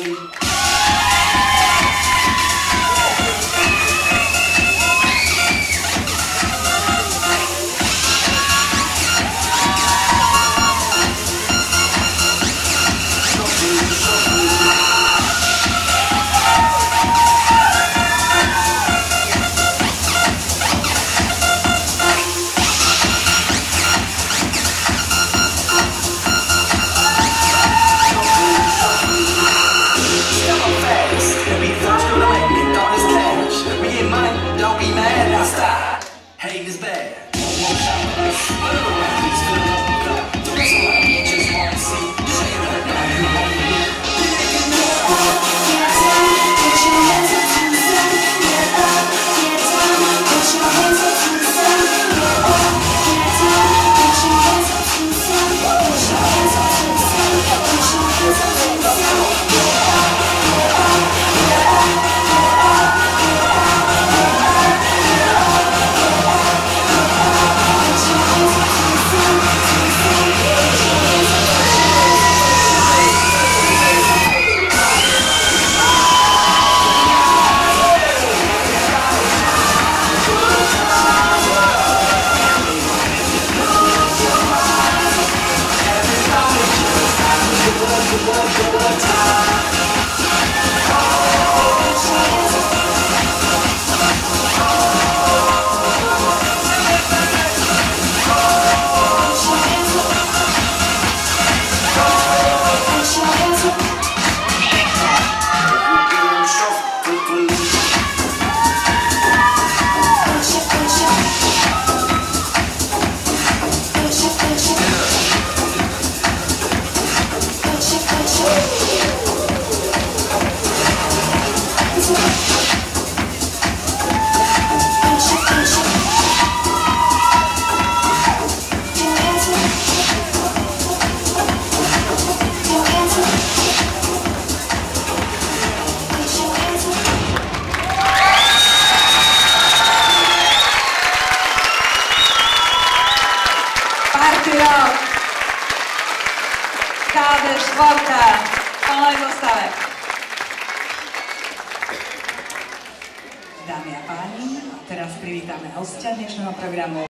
Amém. bad. Barka, pánovi zostave. Dámy a páni, teraz privítame hostia dnešného programu.